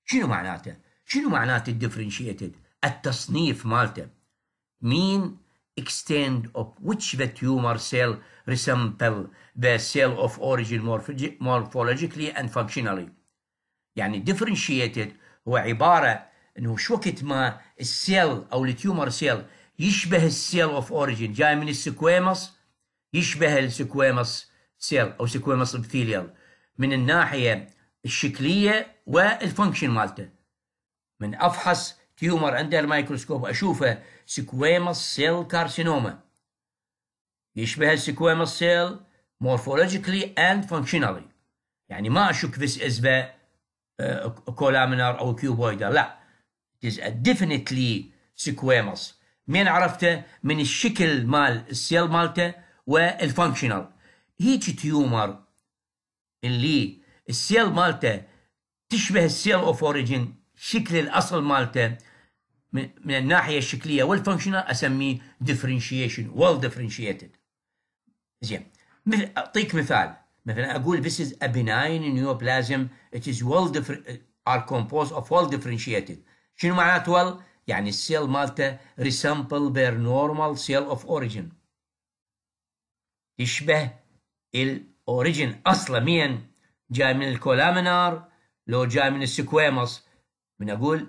شنو معناته؟ شنو معناته الديفرنشيتد التصنيف مالته. Mean extent of which the tumor cell resemble the cell of origin morphologically and functionally. يعني differentiated هو عبارة إنه شو وقت ما ال cell أو ال tumor cell يشبه ال cell of origin جاي من ال squamous يشبه ال squamous cell أو squamous epithelial من الناحية الشكلية وال function مالته. من أفحص tumor عند الميكروسكوب أشوفه squamous cell carcinoma يشبه ال squamous cell morphologically and functionally. يعني ما أشك this is the uh, أو cuboidal. لا. It is a من عرفته؟ من الشكل مال ال cell مالته وال functional هيك tumor اللي ال cell مالته تشبه ال cell of origin شكل الأصل مالته من الناحية الشكلية وال functional أسميه differentiation well differentiated زين أعطيك مثال. مثلا أقول this is a benign neoplasm it is well are composed of well differentiated. شنو معناته well يعني ال cell مالته resemble their normal cell of origin. يشبه ال origin أصلا. مين جاي من ال columnar لو جاي من ال squamous. من أقول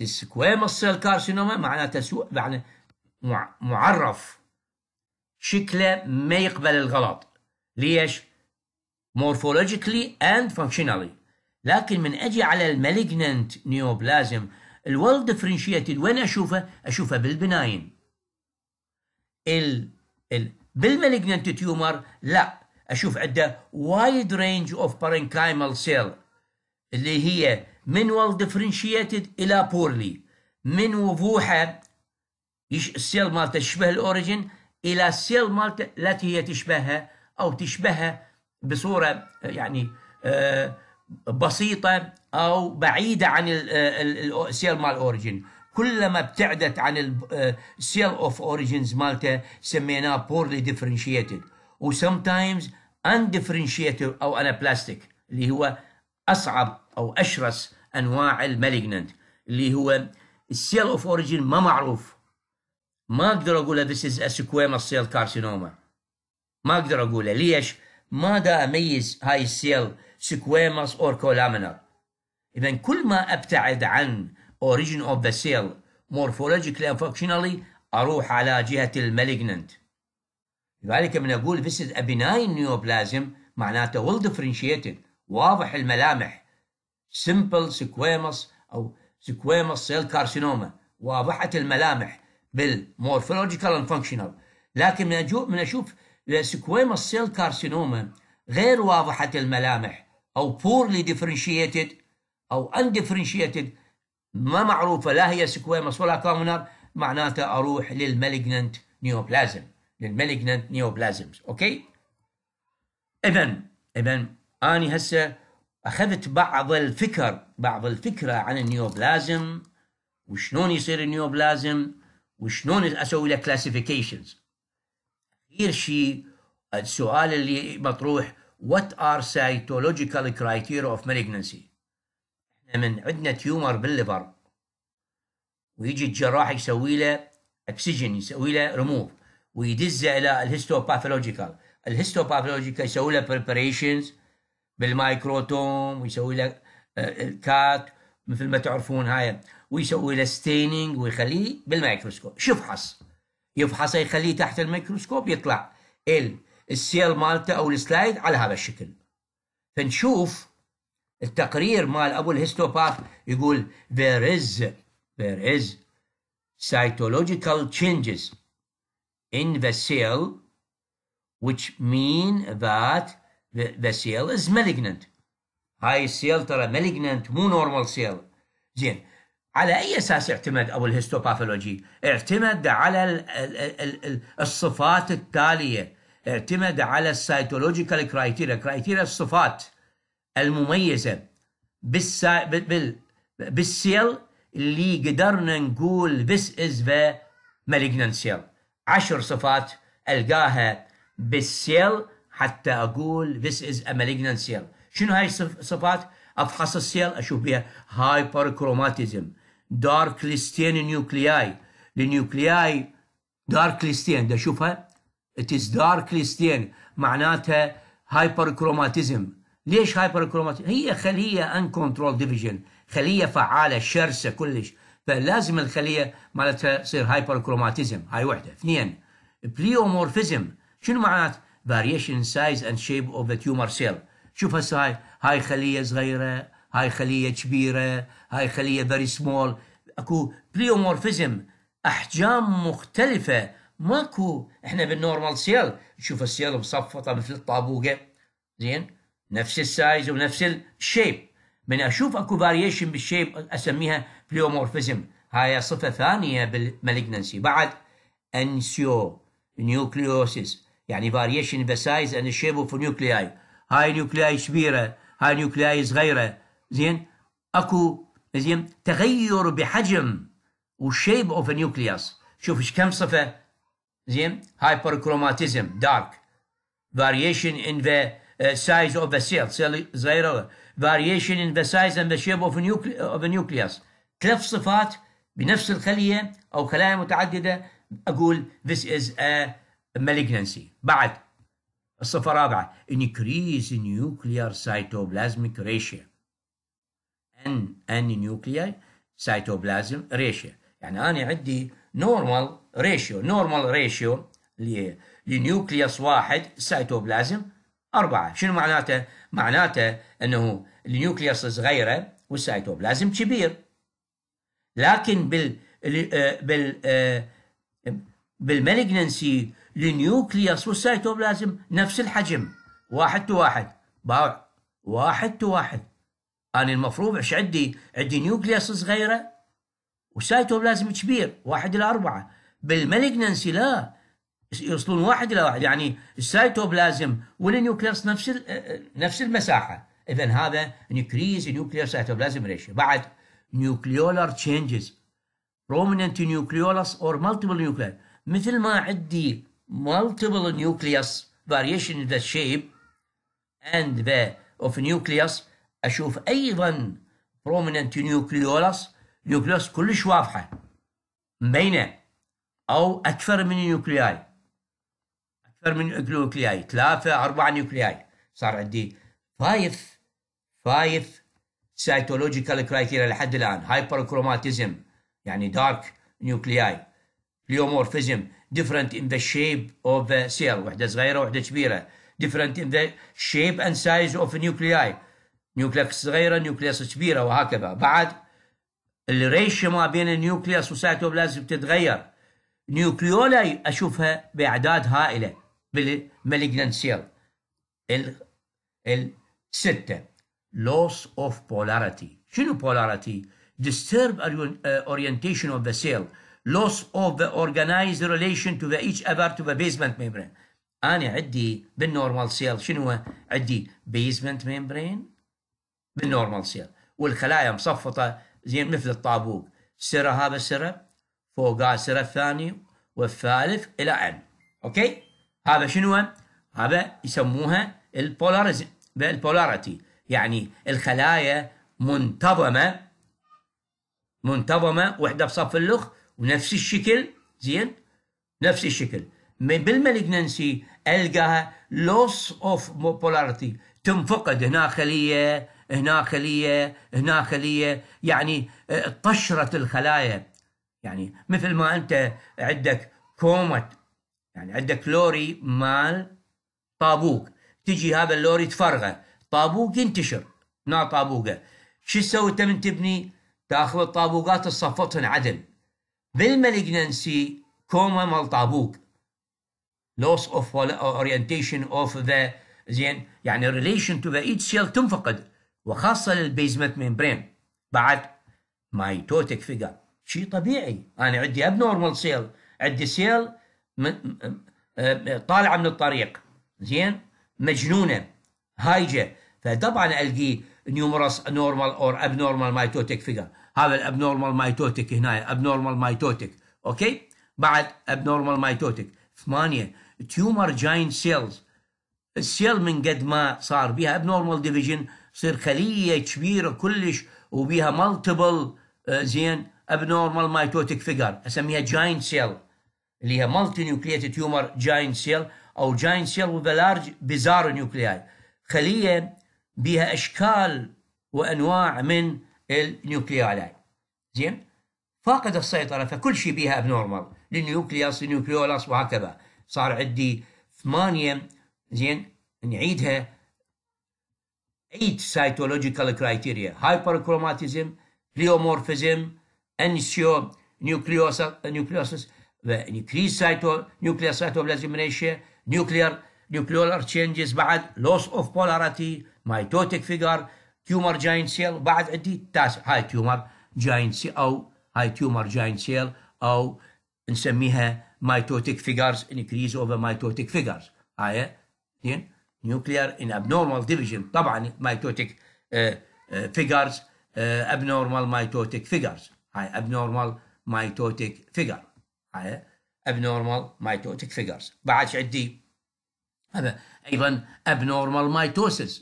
ال squamous cell carcinoma معناته سوء يعني معرف. شكله ما يقبل الغلط. ليش؟ morphologically and functionally. لكن من أجي على ال malignant neoplasm ال well differentiated وين أشوفه؟ أشوفه بال benign. ال ال بال malignant tumor لا. أشوف عنده wide range of parenchymal cell اللي هي من well differentiated إلى poorly من وضوحة ال cell مالته تشبه ال origin إلى ال cell مالته التي هي تشبهها أو تشبهها بصورة يعني آه بسيطة أو بعيدة عن ال cell مال origin كلما ابتعدت عن ال cell of origins مالته سميناه poorly differentiated و sometimes undifferentiated أو anaplastic اللي هو أصعب أو أشرس أنواع ال malignant اللي هو ال cell of origin ما معروف. ما أقدر أقول this is squamous cell carcinoma ما أقدر أقوله. ليش؟ ما دا أميز هاي ال cell squamous or columnar اذا كل ما أبتعد عن of the cell morphologically and functionally أروح على جهة ال malignant. لذلك من أقول a benign neoplasm معناته well differentiated واضح الملامح. Simple squamous أو squamous cell carcinoma واضحة الملامح بال morphological and functional. لكن من من أشوف ال squamous cell carcinoma غير واضحة الملامح أو poorly differentiated أو undifferentiated ما معروفة. لا هي squamous ولا columnar معناته أروح لل malignant neoplasm لل malignant neoplasms okay؟ إذا إذا أنا هسه أخذت بعض الفكر بعض الفكرة عن ال neoplasm وشلون يصير النيوبلازم وشلون أسوي له classifications أخير شيء السؤال اللي مطروح what are cytological criteria of malignancy إحنا من عندنا tumor بال liver ويجي الجراح يسوي له excision يسوي له ريموف ويدزه إلى ال histopathological. ال histopathological يسوي له preparations بال microtome ويسوي له ال cut مثل ما تعرفون هاي. ويسوي له staining ويخليه بالميكروسكوب. شو يفحص يفحصه يخليه تحت الميكروسكوب يطلع ال ال cell مالته أو ال slide على هذا الشكل. فنشوف التقرير مال أبو ال histopath يقول there is there is cytological changes. In the cell which mean that the, cell is malignant. هاي ال cell ترى malignant مو normal cell. زين. على أي أساس اعتمد ابو ال histopathology؟ اعتمد على الصفات التالية. اعتمد على ال cytological criteria criteria الصفات المميزة. بالسا... بال... بال cell اللي قدرنا نقول this is the malignant cell. عشر صفات ألقاها بال cell حتى أقول this is a malignant cell. شنو هاي الصفات افحص ال cell أشوف بها hyperchromatism darkly stain nuclei ال nuclei darkly stain ده اشوفها it's darkly stain معناتها hyperchromatism ليش hyperchromatism هي خلية uncontrolled division خلية فعالة شرسة كلش. فلازم الخلية مالتها تصير hyperchromatism هاي وحدة. اثنين pleomorphism شنو معنات؟ variation size and shape of the tumor cell. شوف هسه هاي هاي خلية صغيرة هاي خلية كبيرة هاي خلية very small أكو pleomorphism أحجام مختلفة. ماكو إحنا بال normal cell تشوف ال cell مصفطة مثل الطابوقة. زين؟ نفس ال size ونفس ال shape من أشوف أكو variation بال shape أسميها pleomorphism. هاي صفة ثانية بال malignancy. بعد anisonucleosis يعني variation the size and shape of nuclei هاي nuclei كبيرة هاي nuclei صغيرة. زين؟ أكو زين؟ تغير بحجم و shape of nucleus شوف إيش كم صفة؟ زين؟ hyperchromatism dark variation in the uh, size of the cell cell صغيرة. Variation in the size and the shape of a, nucle- of a nucleus. ثلاث صفات بنفس الخلية أو خلايا متعددة. أقول this is a malignancy. بعد الصفة الرابعة increase nuclear cytoplasmic ratio. N n nuclei cytoplasm ratio. يعني أنا عندي normal ratio normal ratio ل nucleus واحد سيتوبلازم أربعة. شنو معناته؟ معناته أنه ال nucleus صغيرة والسيتوبلازم كبير. لكن بال بال بال malignancy ال nucleus وال cytoplasm نفس الحجم. واحد to واحد. باوع. واحد to واحد. أنا المفروض إيش عندي؟ عندي nucleus صغيرة وسيتوبلازم كبير واحد إلى أربعة. بال malignancy لا. يوصلون واحد إلى واحد. يعني ال cytoplasm وال nucleus نفس نفس المساحة. اذا هذا increase nucleus cytoplasm ratio. بعد nucleolar changes prominent nucleolus or multiple nuclei. مثل ما عندي multiple nucleus variation in the shape and the of nucleus أشوف أيضا prominent nucleolus. Nucleus كلش واضحة. مبينة. أو أكثر من nuclei أكثر من nuclei ثلاثة أربعة nuclei صار عندي five five cytological criteria لحد الآن. hyperchromatism يعني dark nuclei pleomorphism different in the shape of the cell وحدة صغيرة وحدة كبيرة. Different in the shape and size of nuclei. nucleus صغيرة nucleus كبيرة وهكذا. بعد ال ratio ما بين ال nucleus وال cytoplasm تتغير nucleoli أشوفها بأعداد هائلة بال malignant cell. الستة loss of polarity. شنو polarity? disturb orientation of the cell. Loss of the organized relation to the each other to the basement membrane. أنا عندي بال normal cell شنو؟ عندي basement membrane بال normal cell والخلايا مصفطة زين مثل الطابوق. سرة هذا سرة فوقها سرة الثاني والثالث إلى أن. okay؟ هذا شنو هذا يسموها ال polarism ال polarity يعني الخلايا منتظمة منتظمة وحدة بصف اللخ ونفس الشكل زين؟ نفس الشكل. بالمالجنسي القاها لوس اوف بولاريتي تنفقد هنا خلية هنا خلية هنا خلية. يعني طشرت الخلايا. يعني مثل ما أنت عندك كومة يعني عندك لوري مال طابوق تجي هذا اللوري تفرغه. طابوق ينتشر. هنا طابوقة. شو تسوي انت من تبني؟ تاخذ الطابوقات تصفطهن عدل. بالمالجنسي كوما مال طابوق. Loss of orientation of the زين؟ يعني relation to the each cell تنفقد. وخاصة لل basement membrane بعد mitotic figure شيء طبيعي. أنا عندي abnormal cell عندي cell طالعة من الطريق. زين؟ مجنونة. هايجة. فطبعا ألقي numerous normal or abnormal mitotic figure هذا ال abnormal mitotic هنا abnormal mitotic okay؟ بعد abnormal mitotic ثمانية tumor giant cells ال cell من قد ما صار بها abnormal division تصير خلية كبيرة كلش وبيها multiple زين abnormal mitotic figure أسميها giant cell اللي هي multinucleated tumor giant cell أو giant cell with large bizarre nuclei خلية بها أشكال وأنواع من ال nuclei زين؟ فاقد السيطرة فكل شيء بها abnormal للنيوكليوس النيوكليولاس وهكذا. صار عندي ثمانية زين؟ نعيدها. 8 cytological criteria. Hyperchromatism pleomorphism انسيو nucleosis increased cyto nuclear cytoplasm ratio nuclear nuclear changes بعد loss of polarity mitotic figure tumor giant cell بعد عندي تاسع هاي tumor giant cell أو هاي tumor giant cell أو نسميها mitotic figures increase over mitotic figures هاي زين nuclear in abnormal division طبعا mitotic uh, uh, figures uh, abnormal mitotic figures هاي abnormal mitotic figure هاي abnormal mitotic figures بعد عندي هذا أيضا abnormal mitosis.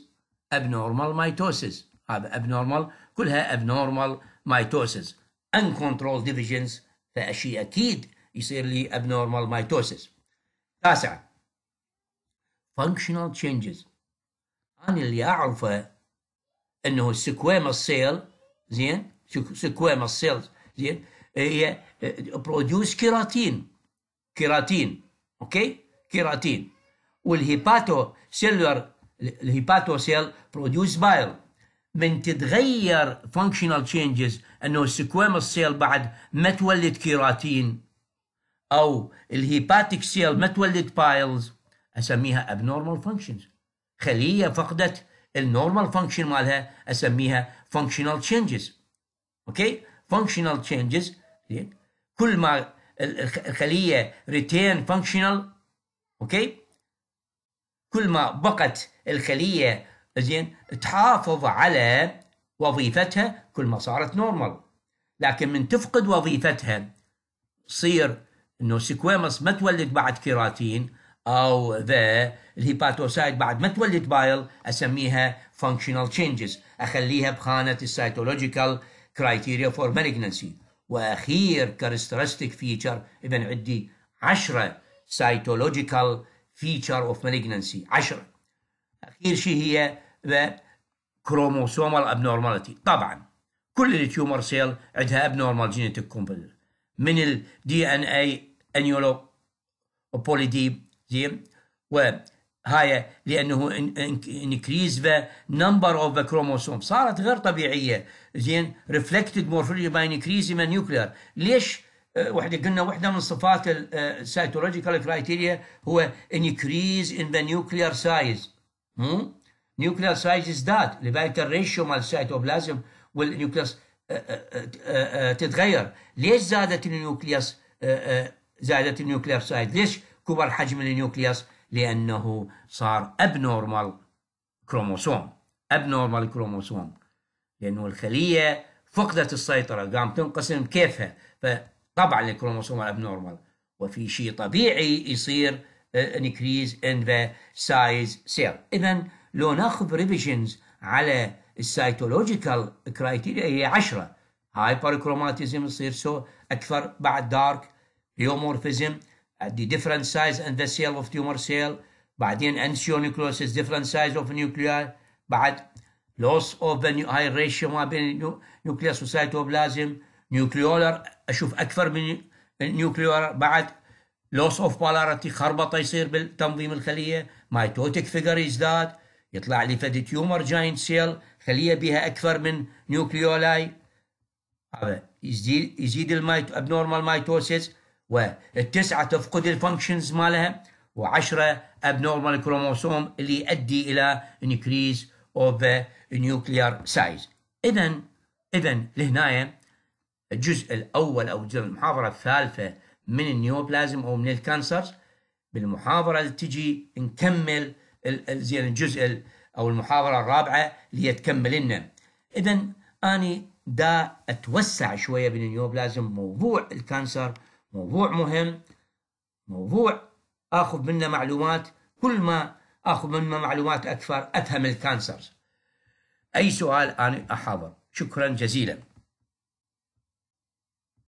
Abnormal mitosis. هذا abnormal كلها abnormal mitosis. Uncontrolled divisions فشي أكيد يصير لي abnormal mitosis. تاسعة functional changes. أنا اللي اعرفه إنه ال squamous cell زين؟ squamous cells زين؟ هي produce keratin. keratin. okay؟ keratin. وال hepatocellular ال hepato cell produce bile من تتغير functional changes أنه ال squamous cell بعد ما تولد كيراتين أو ال hepatic cell ما تولد biles أسميها abnormal functions. خلية فقدت ال normal function مالها أسميها functional changes. okay functional changes. كل ما الخلية retain functional. okay كل ما بقت الخلية زين تحافظ على وظيفتها كل ما صارت normal لكن من تفقد وظيفتها تصير إنه squamous ما تولد بعد كيراتين أو the ال hepatocyte بعد ما تولد bile أسميها functional changes. أخليها بخانة ال cytological criteria for malignancy. وأخير characteristic feature اذا عندي 10 cytological feature of malignancy. 10 أخير شيء هي the chromosomal abnormality طبعا كل ال tumor cell عندها abnormal genetic composite من ال DNA aneuploid polyploid زين وهاي لأنه increase the number of the chromosome صارت غير طبيعية. زين reflected morphology by increase من nuclear ليش وحده قلنا وحده من صفات ال cytological criteria هو increase in the nuclear size nuclear size ازداد لذلك ال ratio مال ال cytoplasm وال nucleus تتغير. ليش زادت ال nucleus زادت ال nuclear size ليش كبر حجم ال nucleus لأنه صار abnormal chromosome abnormal chromosome لأنه الخلية فقدت السيطرة قام تنقسم كيفها. فطبعا ال chromosome abnormal وفي شيء طبيعي يصير increase in the size cell اذا لو ناخذ revisions على ال cytological criteria هي 10 hyperchromatism يصير so أكثر بعد dark pleomorphism the different size and the cell of tumor cell بعدين anisonucleosis different size of nuclei بعد loss of the high ratio ما بين nucleus و cytoplasm nucleolar أشوف أكثر من nucleolar بعد loss of polarity خربطة يصير بالتنظيم الخلية mitotic figure يزداد يطلع لي فد tumor giant cell خلية بها أكثر من nucleoli. هذا يزيد يزيد ال mit abnormal mitosis والتسعة تفقد ال functions مالها وعشرة abnormal chromosome اللي يؤدي إلى increase of the nuclear size. إذا إذا لهناية الجزء الأول أو الجزء المحاضرة الثالثة من ال neoplasm أو من ال cancers. بالمحاضرة اللي تجي نكمل زين الجزء أو المحاضرة الرابعة اللي هي تكمل لنا. إذا أني دا أتوسع شوية بال neoplasm موضوع ال cancer موضوع مهم موضوع آخذ منه معلومات. كل ما آخذ منه معلومات أكثر أفهم ال cancers. أي سؤال أنا أحاضر. شكرا جزيلا.